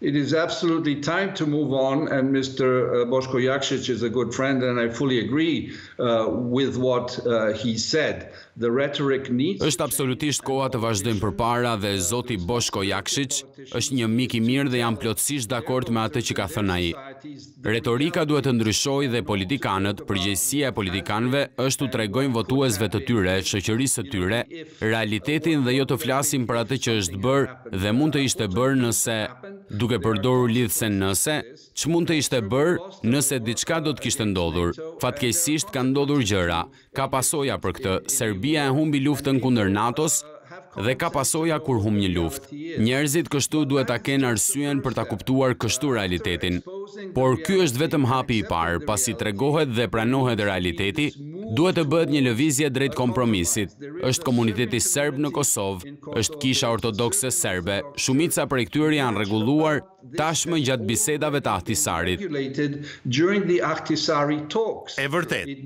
It is absolutely time to move on and Mister uh, Boshko Jakšić is a good friend and I fully agree uh, with what uh, he said. The rhetoric needs Është absolutisht koha të vazhdojmë përpara dhe zoti Boshko Jakšić është një mik i mirë dhe jam plotësisht dakord me atë që ka thënë ai. Retorika duhet të ndryshojë dhe politikanët, përgjegjësia e politikanëve është t'u tregojnë votuesve të tyre, shoqërisë së tyre, realitetin dhe jo të flasin për atë që është bërë dhe mund të ishte bërë nëse, duke përdorur lidhësen nëse, ç'mund të ishte bërë nëse diçka do të kishte ndodhur. Fatkeqësisht kanë ndodhur gjëra. Ka pasoja për këtë. Serbia e humbi luftën kundër NATO-s dhe ka pasoja kur humb një luftë. Njerëzit kështu duhet ta kenë arsyen për ta kuptuar kështu realitetin. Por ky është vetëm hapi i parë, pasi tregohet dhe pranohet realiteti, duhet të bëhet një lëvizje drejt kompromisit. Është komuniteti serb në Kosovë, është Kisha Ortodokse Serbe, shumica prej këtyre janë rregulluar, tashmë gjatë bisedave të Ahtisarit. E vërtetë.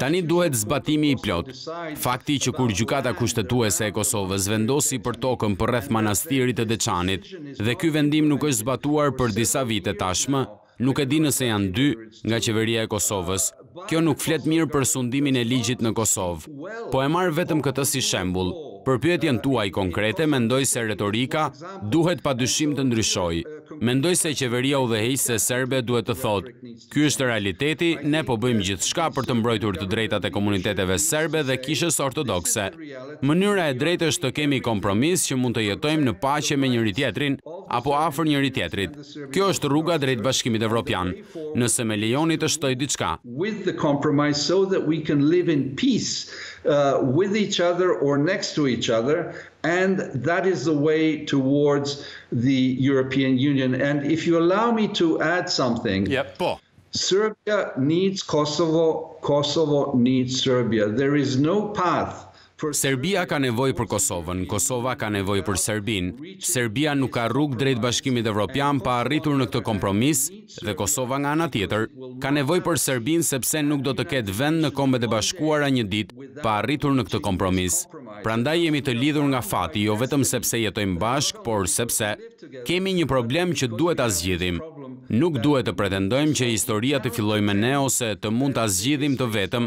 Tani duhet zbatimi i plotë. Fakti që kur Gjykata Kushtetuese e Kosovës vendosi për tokën përreth Manastirit të Deçanit dhe ky vendim nuk është zbatuar për disa vite tashmë, Nuk e di nëse janë dy nga Qeveria e Kosovës. Kjo nuk flet mirë për sundimin e ligjit në Kosovë. Po e marr vetëm këtë si shembull. Për pyetjen tuaj konkrete mendoj se retorika duhet padyshim të ndryshojë. Mendoj se Qeveria udhëheqëse serbe duhet të thotë, Ky është realiteti, ne po bëjmë gjithçka për të mbrojtur të drejtat e komuniteteve serbe dhe Kishës Ortodokse. Mënyra e drejtë është të kemi kompromis që mund të jetojmë në paqe me njëri-tjetrin apo afër njëri-tjetrit. Kjo është rruga drejt Bashkimit Evropian. Nëse më lejoni të shtoj diçka. Serbia ka nevojë për Kosovën, Kosova ka nevojë për Serbinë. Serbia nuk ka rrugë drejt Bashkimit Evropian pa arritur në këtë kompromis dhe Kosova nga ana tjetër ka nevojë për Serbinë sepse nuk do të ketë vend në Kombet e Bashkuara një ditë pa arritur në këtë kompromis. Prandaj jemi të lidhur nga fati jo vetëm sepse jetojmë bashkë por sepse kemi një problem që duhet ta zgjidhim. Nuk duhet të pretendojmë që historia të fillojë me ne ose të mund ta zgjidhim të vetëm